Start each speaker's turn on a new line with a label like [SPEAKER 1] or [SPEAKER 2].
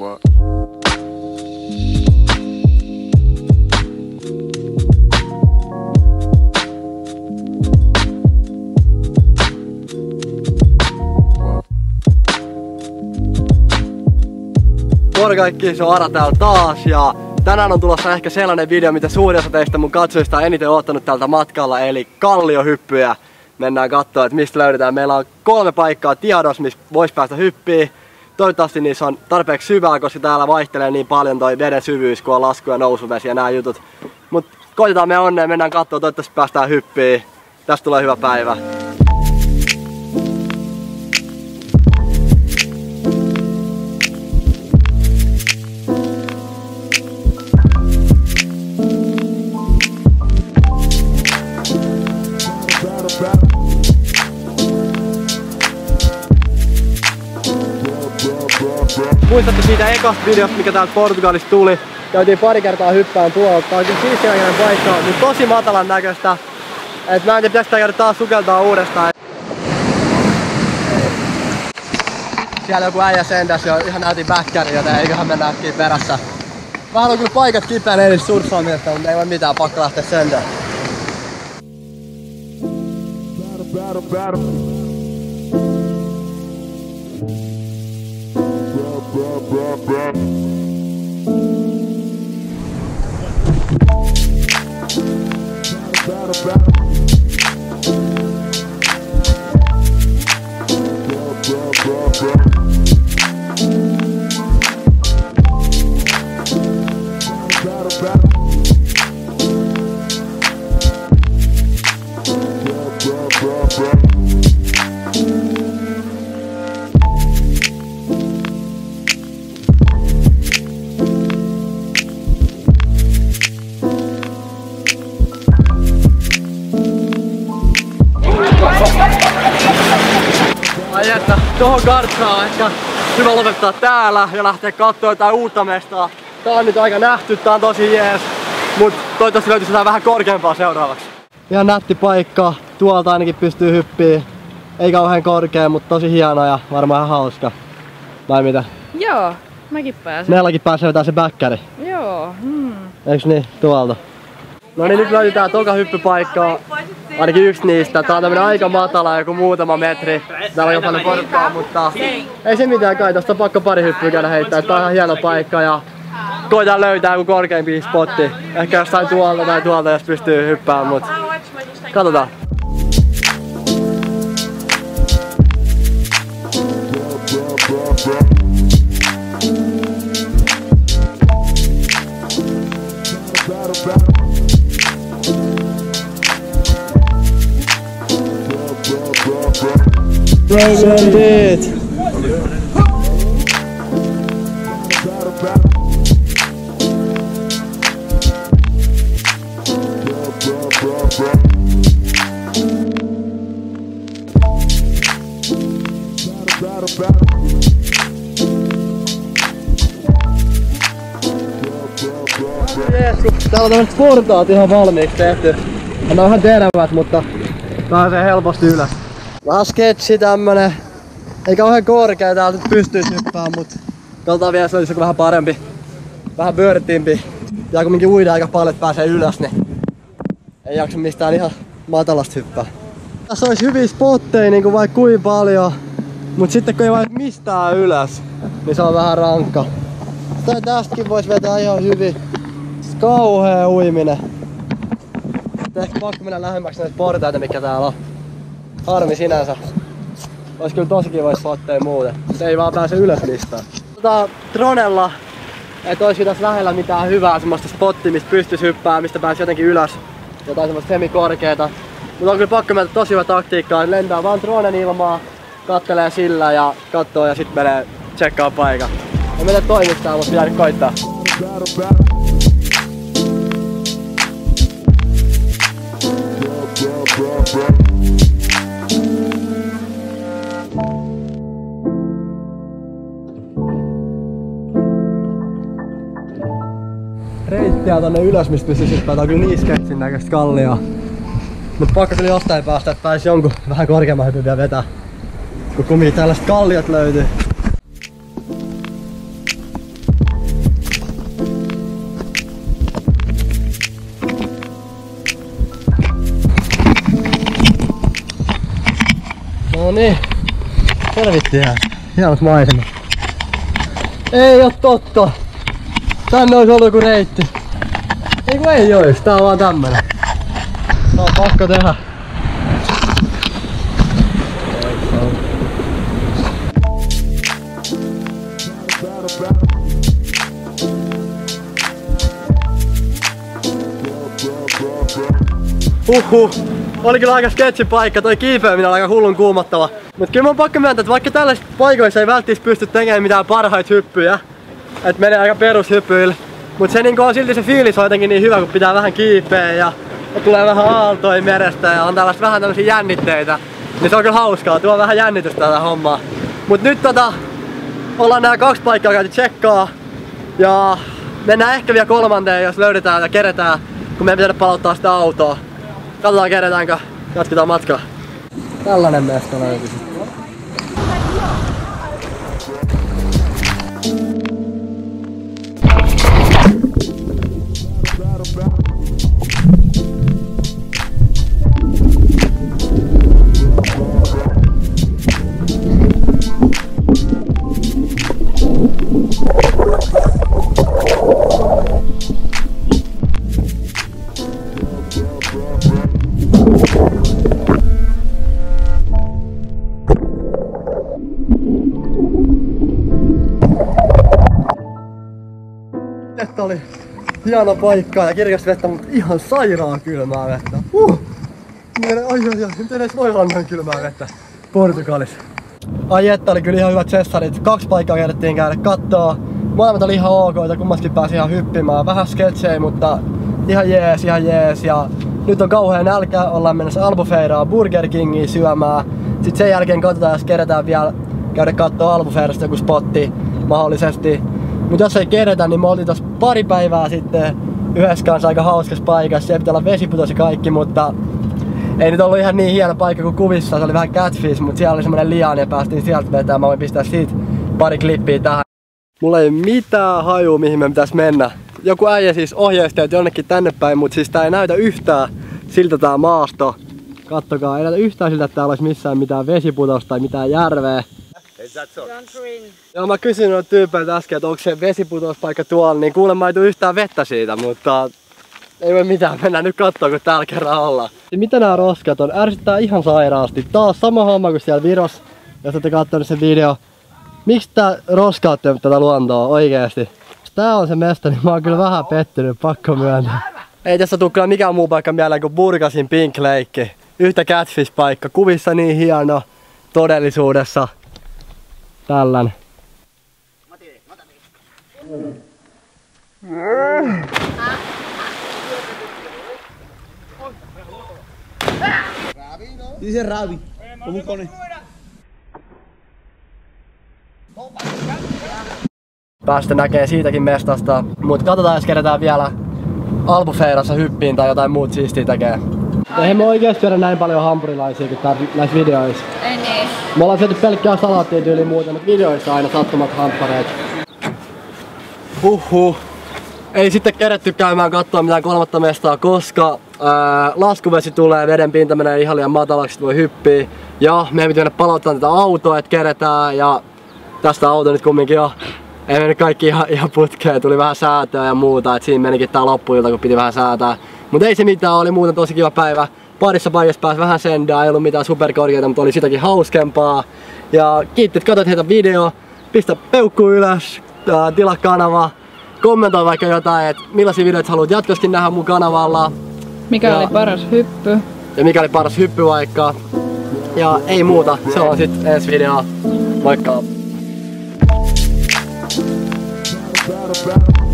[SPEAKER 1] What?
[SPEAKER 2] Moro kaikki, se on Ara täällä taas ja tänään on tulossa ehkä sellainen video, mitä suurin osa teistä mun katsojista on eniten ottanut tältä matkalla, eli kalliohyppyjä. Mennään katsoa, että mistä löydetään. Meillä on kolme paikkaa tiedossa, missä vois päästä hyppiin. Toivottavasti niissä on tarpeeksi syvää, koska täällä vaihtelee niin paljon toi veden syvyys, kun on lasku- ja nousuvesi ja nämä jutut. Mut koitetaan me onnea, mennään katsoa, toivottavasti päästään hyppiin. Tästä tulee hyvä päivä. Muistatte siitä ekasta videosta, mikä täältä Portugalista tuli. Käytiin pari kertaa hyppään tuolta. Tää on kyllä siistiä näköinen paikka, mutta tosi matalan näköistä. Et mä en tiedä, pitäisikö käydä taas sukeltaa uudestaan. Siellä joku äijä sentäs jo ihan näytin backkari, joten eiköhän mennä äkkiä perässä. Vähän on kyllä paikat kipeän eli surffaamista, mutta ei voi mitään, pakko lähteä sentään.
[SPEAKER 3] battle, battle. Battle, battle, battle.
[SPEAKER 2] Että, tohon karttaan ehkä hyvä lopettaa täällä ja lähteä katsoa jotain uutta mestaa. Tää on nyt aika nähty, tää on tosi jees. Mut toivottavasti löytyisi jotain vähän korkeampaa seuraavaksi. Ihan nätti paikka, tuolta ainakin pystyy hyppiin. Ei kauhean korkea, mutta tosi hieno ja varmaan ihan hauska. Vai mitä?
[SPEAKER 4] Joo, mäkin pääsen.
[SPEAKER 2] Nellakin pääsee vetää se bäkkäri.
[SPEAKER 4] Joo, hmm.
[SPEAKER 2] Eiks niin? Tuolta. No niin, nyt löytyy toka hyppypaikka. Ainakin yksi niistä. Tää on tämmönen aika matala, joku muutama metri. Täällä on jo paljon porukkaa, mutta ei se mitään kai. Tosta on pakko pari hyppyä käydä heittää. Tää on ihan hieno paikka ja koitaan löytää joku korkeampi spotti. Ehkä jostain tuolta tai tuolta, jos pystyy hyppäämään, mut katsotaan. Jees, kun täällä on tämmöset portaat ihan valmiiksi tehty. Ne on ihan terävät, mutta pääsee helposti ylös. Vähän sketsi tämmönen. Ei kauhean korkea täältä nyt pystyis hyppää, mut katsotaan vielä, jos olisi joku vähän parempi. Vähän vörttimpi. Ja kumminkin uida aika paljon, että pääsee ylös, niin ei jaksa mistään ihan matalasta hyppää. Tässä olisi hyviä spotteja niin kuin vaikka kuin paljon. Mut sitten kun ei vaan mistään ylös, niin se on vähän rankka. Tai tästäkin vois vetää ihan hyvin. Siis kauhea uiminen. Ehkä pakko mennä lähemmäksi näitä portaita, mikä täällä on. Harmi sinänsä. Ois kyllä tosi kiva spotteja muuten. Mut ei vaan pääse ylös mistään. Tota, Tronella, että olisiko tässä lähellä mitään hyvää semmoista spottia, mistä pystyis hyppää, mistä pääsi jotenkin ylös. Jotain semmoista semikorkeeta. Mutta on kyllä pakko mennä tosi hyvä taktiikkaa, lentää vaan dronen ilmaa, kattelee sillä ja katsoo ja sit menee tsekkaa paikan. Ei mene toimittaa, mutta pitää nyt koittaa.
[SPEAKER 3] battle, battle. Battle,
[SPEAKER 2] lattiaa tonne ylös, mistä pystyy hyppää. Tää on kyllä niin sketsin näköistä kallia. Mut pakko kyllä jostain päästä, että pääsi jonkun vähän korkeamman hypyn vielä vetää. Kun kumii tällaiset kalliot löytyy. No niin, selvittiin hienot maisemat. Ei oo totta! Tänne olisi ollut joku reitti. Ei kun ei ois, tää on vaan tämmönen. Tää on pakko tehdä. Huhhuh. Oli kyllä aika sketsi paikka, toi kiipeäminen on aika hullun kuumottava. Mut kyllä mun on pakko myöntää, että vaikka tällaisissa paikoissa ei välttis pysty tekemään mitään parhaita hyppyjä, että menee aika perushyppyillä. Mut se niinku on silti se fiilis on jotenkin niin hyvä, kun pitää vähän kiipeä ja, tulee vähän aaltoja merestä ja on tällaista vähän tämmöisiä jännitteitä. Niin se on kyllä hauskaa, tuo vähän jännitystä tätä hommaa. Mut nyt tota, ollaan nämä kaksi paikkaa käyty tsekkaa. Ja mennään ehkä vielä kolmanteen, jos löydetään ja keretään, kun meidän pitää palauttaa sitä autoa. Katsotaan keretäänkö, jatketaan matkaa. Tällainen mesta löytyi oli hieno paikka ja kirkas vettä, mutta ihan sairaan kylmää vettä. Uh! Miten, ai ai ai, miten edes voi olla kylmää vettä Portugalissa? Ai että oli kyllä ihan hyvät sessarit. Kaksi paikkaa kerättiin käydä kattoo. Molemmat oli ihan ok, ja kummaskin pääsi ihan hyppimään. Vähän sketsejä, mutta ihan jees, ihan jees. Ja nyt on kauhean nälkä, ollaan menossa Albufeiraa Burger Kingiin syömään. Sitten sen jälkeen katsotaan, jos kerätään vielä käydä kattoo Albufeirasta joku spotti mahdollisesti. Mutta jos ei kerätä, niin me oltiin tossa pari päivää sitten yhdessä kanssa aika hauskassa paikassa. Siellä pitää olla vesiputos ja kaikki, mutta ei nyt ollut ihan niin hieno paikka kuin kuvissa. Se oli vähän catfish, mutta siellä oli semmonen liaan ja päästiin sieltä vetämään. Mä voin pistää siitä pari klippiä tähän. Mulla ei mitään haju mihin me pitäis mennä. Joku äijä siis ohjeistaa jonnekin tänne päin, mutta siis tää ei näytä yhtään siltä tää maasto. Kattokaa, ei näytä yhtään siltä, että täällä olisi missään mitään vesiputosta tai mitään järveä. Joo, mä kysyin noilta tyypeiltä äsken, että onko se vesiputouspaikka tuolla, niin kuulemma ei tule yhtään vettä siitä, mutta ei voi mitään, mennään nyt kattoo, kun täällä kerran ollaan. Ja mitä nämä roskat on? Ärsyttää ihan sairaasti. Taas sama homma kuin siellä Viros, jos olette kattonut sen video. Miksi tää roskaatte tätä luontoa oikeesti? Jos tää on se mesta, niin mä oon kyllä vähän pettynyt, pakko myöntää. Ei tässä tule kyllä mikään muu paikka mieleen kuin Burgasin Pink Lake. Yhtä catfish-paikka. Kuvissa niin hieno, todellisuudessa tällän.
[SPEAKER 1] Dice Rabi, como un conejo.
[SPEAKER 2] Päästä näkee siitäkin mestasta. Mut katsotaan jos kerätään vielä Albufeirassa hyppiin tai jotain muut siistiä tekee. Ei me oikeesti syödä näin paljon hampurilaisia kuin tää, näissä videoissa.
[SPEAKER 4] Ei niin.
[SPEAKER 2] Me ollaan syöty pelkkää salaattia tyyli muuten, mutta videoissa aina sattumat hamppareet. Huhhuh. Ei sitten keretty käymään katsoa mitään kolmatta mestaa, koska ää, laskuvesi tulee, veden pinta menee ihan liian matalaksi, voi hyppiä. Ja meidän pitää mennä palauttaa tätä autoa, että keretään ja tästä auto nyt kumminkin on. Ei mennyt kaikki ihan, ihan putkeen, tuli vähän säätöä ja muuta, et siinä menikin tää loppuilta kun piti vähän säätää. Mut ei se mitään, oli muuten tosi kiva päivä. Parissa paikassa pääsi vähän sendaa, ei ollut mitään superkorkeita, mutta oli sitäkin hauskempaa. Ja kiitti, että katsoit heitä video. Pistä peukku ylös, ää, tilaa kanava. Kommentoi vaikka jotain, että millaisia videoita haluat jatkoskin nähdä mun kanavalla.
[SPEAKER 4] Mikä
[SPEAKER 2] Ja-
[SPEAKER 4] oli paras hyppy?
[SPEAKER 2] Ja mikä oli paras hyppy vaikka. Ja ei muuta, se on sitten ensi video. Moikka!
[SPEAKER 3] battle, battle.